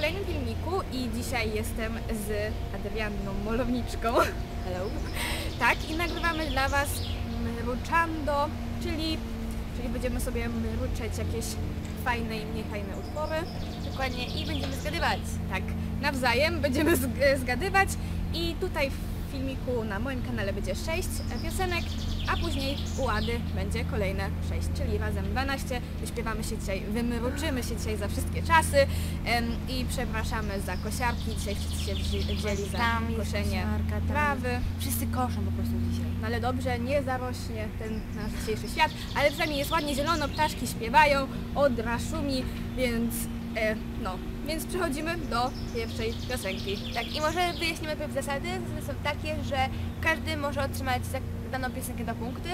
kolejnym filmiku i dzisiaj jestem z Adrianną Molowniczką. Hello. Tak, i nagrywamy dla Was mruczando, czyli, czyli będziemy sobie mruczeć jakieś fajne i mniej fajne utwory. Dokładnie i będziemy zgadywać. Tak, nawzajem będziemy zg- zgadywać i tutaj w filmiku na moim kanale będzie 6 piosenek, a później u Ady będzie kolejne 6, czyli razem 12. Wyśpiewamy się dzisiaj, wymruczymy się dzisiaj za wszystkie czasy em, i przepraszamy za kosiarki. Dzisiaj wszyscy się wzi- wzięli za Tam jest koszenie kosiarka, tam trawy. Wszyscy koszą po prostu dzisiaj. No ale dobrze, nie zarośnie ten nasz dzisiejszy świat, ale przynajmniej jest ładnie zielono, ptaszki śpiewają, odra szumi, więc e, no, więc przechodzimy do pierwszej piosenki. Tak, i może wyjaśnimy najpierw zasady. Zasady są takie, że każdy może otrzymać za daną piosenkę dwa punkty.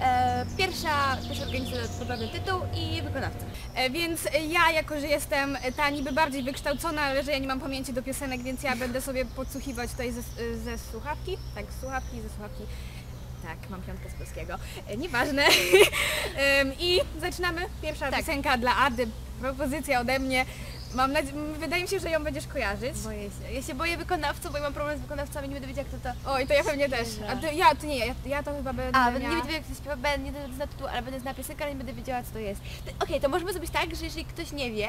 E, pierwsza, pierwsza organizacja poprawny tytuł i wykonawca. E, Więc ja, jako że jestem ta niby bardziej wykształcona, ale że ja nie mam pamięci do piosenek, więc ja będę sobie podsłuchiwać tutaj ze, ze słuchawki. Tak, słuchawki, ze słuchawki. Tak, mam piątkę z polskiego. E, Nieważne. I zaczynamy. Pierwsza Tak. piosenka dla Ady. Propozycja ode mnie. Mam nadzie- wydaje mi się, że ją będziesz kojarzyć. Boję się. Ja się boję wykonawców, bo ja mam problem z wykonawcami, nie będę wiedzieć jak to to... Oj, to ja pewnie też. A ja, to nie, ja, ja to chyba będę A, będę nie miała... będę wiedziała jak to śpiewa, będę nie będę znała tytułu, ale będę znała piosenkę, ale nie będę wiedziała co to jest. Okej, to możemy zrobić tak, że jeżeli ktoś nie wie,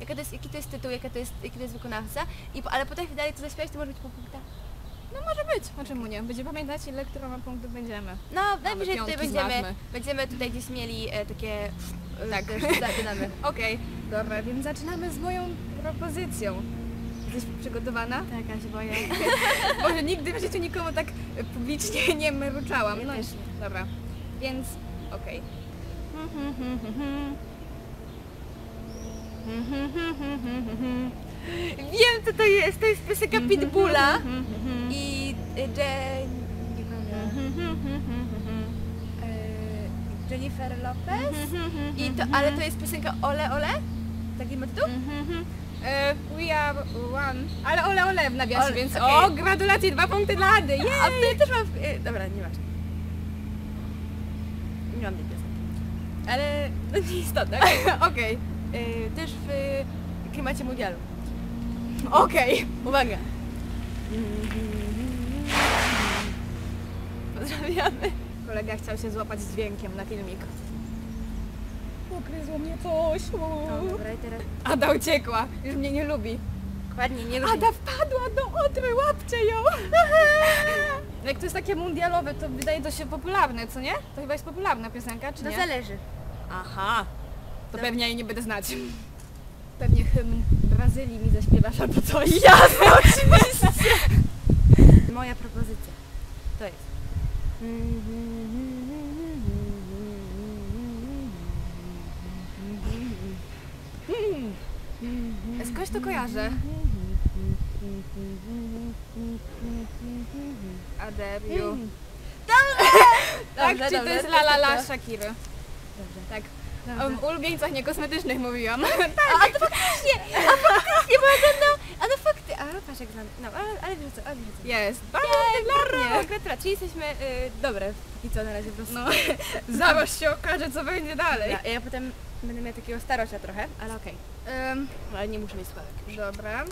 jaka to jest, jaki to jest tytuł, jaka to jest, jaki to jest wykonawca, i, ale potrafi dalej to zaśpiewać, to może być pół punkta. No może być. A czemu nie? Będzie pamiętać, ile któroma punktów będziemy. No, najwyżej tutaj będziemy, będziemy tutaj gdzieś mieli e, takie... E, Tak. też dodamy. Okej, dobra, więc zaczynamy z moją propozycją. Jesteś przygotowana? Tak, ja się boję. Może nigdy w życiu nikomu tak publicznie nie mruczałam. No też dobra, więc okej. Wiem co to jest, to jest piosenka Pitbulla i e, Jen... nie pamiętam. Jennifer Lopez i to, ale to jest piosenka Ole Ole? Taki ma tytuł? E, we are one. Ale ole ole w nawiasie, Ole, więc okej. o, gratulacje, dwa punkty dla Ady, jej! A ty też mam... E, dobra, nieważne. Nie mam tej piosenki. Ale no nieistotne. Okej, E, też w e, klimacie mundialu. okej. Uwaga! Pozdrawiamy. Kolega chciał się złapać z dźwiękiem na filmik. Ukryzło mnie coś. No, dobra, i teraz Ada uciekła, już mnie nie lubi. dokładnie, nie lubię. Ada wpadła do Odry, łapcie ją! Jak to jest takie mundialowe, to wydaje to się popularne, co nie? To chyba jest popularna piosenka, czy To nie? zależy. Aha, to To- pewnie jej nie będę znać. Pewnie hymn Brazylii mi zaśpiewasz albo coś. Jasne, oczywiście! Moja propozycja to jest. Skądś to kojarzę. Aderiu. Tak, czy to jest La La La. Shakiry? Dobrze. Tak. O ulubieńcach niekosmetycznych mówiłam. A to faktycznie, a faktycznie, bo ja a patrz jak znam, no ale, ale wiesz co, ale wiesz co. Jest. Bardzo dla mnie. gratulacje, czyli jesteśmy y, dobre póki co na razie po prostu. No, zaraz się okaże, co będzie dalej. Ja, ja potem będę miała takiego starocia trochę, ale okej. Ym, Ale nie muszę mieć sławek już. Dobra.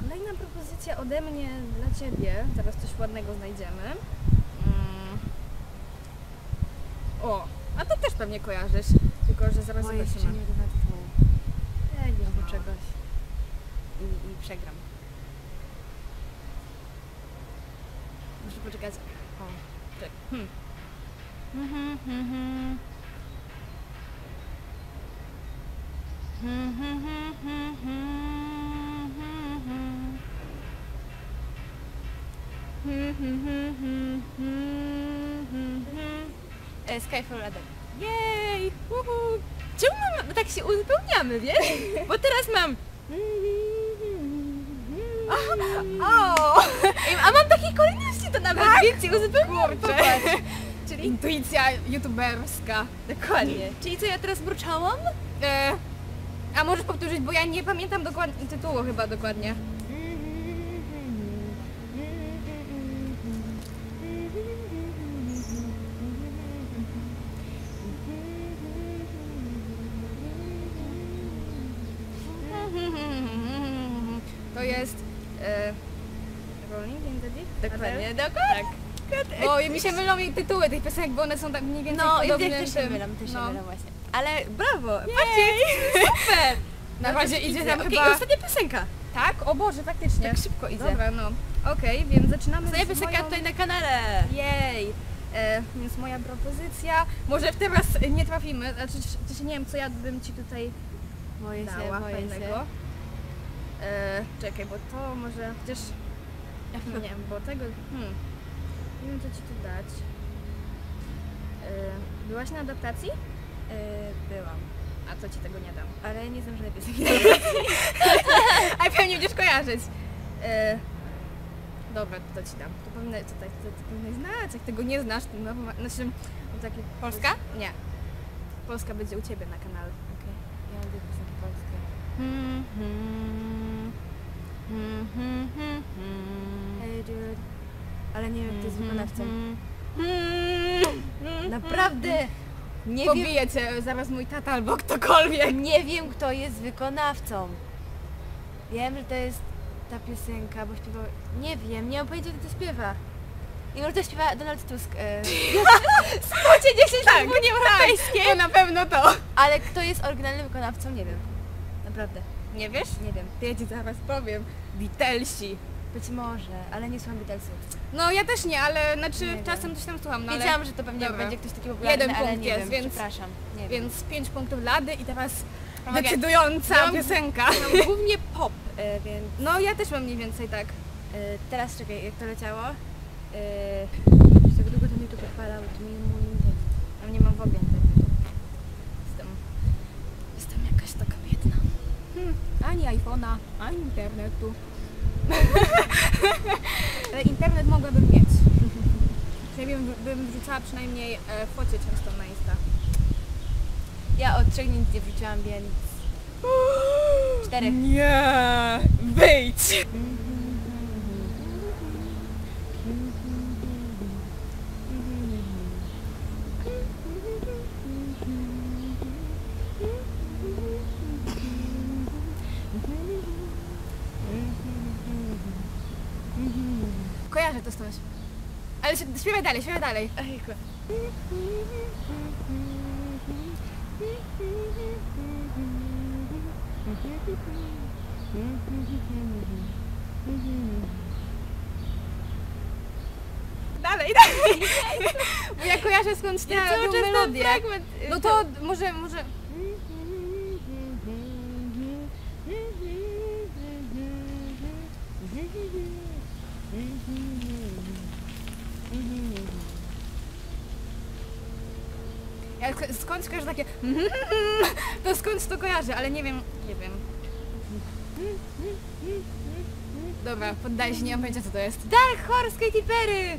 Kolejna propozycja ode mnie dla Ciebie. Zaraz coś ładnego znajdziemy. Mm. O, a to też pewnie kojarzysz. Tylko, że zaraz zobaczymy. nie nie No. czegoś. I, I przegram. Muszę poczekać. O, czek. Hmm. Mhm, mhm. Skyfall Adam. Jej! Uhu. Czemu my tak się uzupełniamy, wiesz? Bo teraz mam... O! A mam takiej kolejności to nawet, Tak? więc się uzupełniamy. Kurczę. Popatrz. Czyli... Intuicja youtuberska. Dokładnie. Czyli co, ja teraz mruczałam? E, a możesz powtórzyć, bo ja nie pamiętam dokładnie tytułu chyba dokładnie. Rolling in the Deep? Dokładnie, dokładnie. Tak. Bo mi się mylą tytuły tych piosenek, bo one są tak mniej więcej No i podobne. też się mylą, też się no. mylą właśnie. Ale brawo, patrzcie, super! Na razie idzie tam Okej, chyba... ostatnia piosenka. Tak? O Boże, faktycznie. Tak szybko idzie. Dobra, no. Okej, więc zaczynamy Ostatnia piosenka moją... tutaj na kanale. Jej! E, więc moja propozycja... Może teraz nie trafimy, znaczy czy, czy nie wiem, co ja bym Ci tutaj się, dała boję fajnego. się. E, czekaj, bo to może... Chociaż... Nie wiem, bo tego... Hmm. Nie wiem, co Ci tu dać. E, byłaś na adaptacji? Yy, byłam, A co Ci tego nie dam? ale nie znam żadnej piosenki. A pewnie będziesz kojarzyć. E, dobra, to ci dam. To powinno, to, tak- to, to powinnaś znać. Jak tego nie znasz, to no, znaczy, taki... Polska? Nie. Polska będzie u Ciebie na kanale. Okej, ja mam dwie piosenki polskie. Hey dude. Ale nie wiem, kto jest wykonawcą. Naprawdę! Nie wiem, Pobije Cię zaraz mój tata albo ktokolwiek. nie wiem, kto jest wykonawcą. Wiem, że to jest ta piosenka, bo śpiewał... Nie wiem, nie mam pojęcia, kto to śpiewa. I może to śpiewa Donald Tusk. E... Spocie 10 Tak, w Unii Europejskiej! To na pewno to. Ale kto jest oryginalnym wykonawcą, nie wiem. Naprawdę, Nie wiesz? nie wiem. To ja Ci zaraz powiem. Beatlesi. Być może, ale nie słucham Beatlesów. No ja też nie, ale znaczy Nie wiem. czasem coś tam słucham, no ale... Wiedziałam, że to pewnie Dobra. będzie ktoś taki popularny, Jeden ale punkt nie jest, wiem, więc- przepraszam. Nie wiem. Więc 5 punktów Lady i teraz Pomagaj. decydująca mam- piosenka. Mam głównie pop, e, więc No ja też mam mniej więcej tak. e, teraz czekaj, jak to leciało? E, tak długo to mi tu podpalał, to mi. Ja nie mam w ogóle internetu. Jestem, jestem jakaś taka biedna. Hmm, ani iPhone'a, ani internetu. Ale internet mogłabym mieć. Przynajmniej bym, bym wrzucała przynajmniej e, focie często na Insta. Ja od trzech nic nie wrzuciłam, więc... Czterech. Nie, wyjdź! Stąd. Ale się- śpiewaj dalej, śpiewaj dalej. Ojku. Dalej, dalej. Bo ja kojarzę skąd Ja ta cały tą czas ten melodię. fragment... y, No to może, może... Ko- skąd kojarzę takie... To skąd to kojarzę, ale nie wiem, nie wiem. Dobra, poddaję się, nie mam pojęcia co to jest. Dark Horse Katy Perry!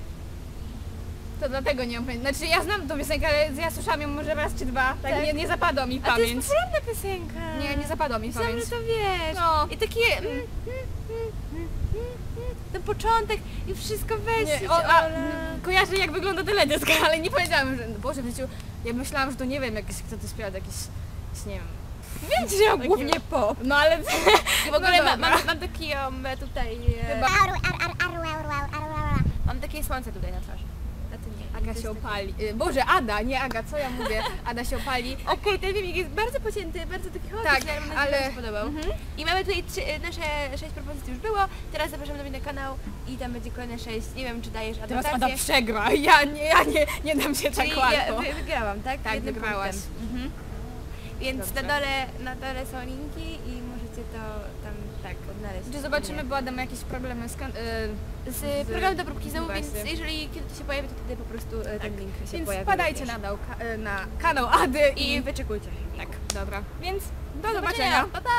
To dlatego nie mam pojęcia. Znaczy ja znam tą piosenkę, ale ja słyszałam ją może raz czy dwa. Tak, Tak. Nie, nie zapadła mi w A to jest pamięć. popularna piosenka. Nie, nie zapadła mi pamięć. że to wiesz. No. I takie... mm, mm, mm, Ten początek i wszystko weź. Nie, o, a, kojarzę jak wygląda teledysk, ale nie powiedziałam, że... Boże, w życiu, ja myślałam, że to nie wiem, jakiś, kto to śpiewa, jakiś, jakiś nie wiem. Wiem, że ja Taki- głównie pop. No ale... I w ogóle no ma, dobra. mam, mam taki um, tutaj... E, Chyba Mam takie słońce tutaj na twarzy. Aga się opali. Y, Boże, Ada, nie Aga, co ja mówię? Ada się opali. Okej, ten filmik jest bardzo pocięty, bardzo taki chaotyczny, Tak, ale ale- się podobał. Mhm. I mamy tutaj trzy, e, nasze sześć propozycji już było, teraz zapraszam do mnie na kanał i tam będzie kolejne sześć. Nie wiem, czy dajesz Teraz adaptację. Ada przegra. Ja nie, ja nie, nie dam się tak łatwo. ja wy, wygrałam, tak? Tak, Jednym wygrałaś. Mhm. Więc Dobrze. na dole, na dole są linki i możecie to tam tak odnaleźć. Czy zobaczymy, bo Adam ma jakieś problemy z... Kan- y, Z programem do próbki znowu, więc jeżeli kiedy to się pojawi, to wtedy po prostu e, ten link się Więc pojawi. wpadajcie również. na, dał, ka- y, na kanał Ady I i... wyczekujcie. Tak, dobra. Więc do Do zobaczenia. Pa, pa!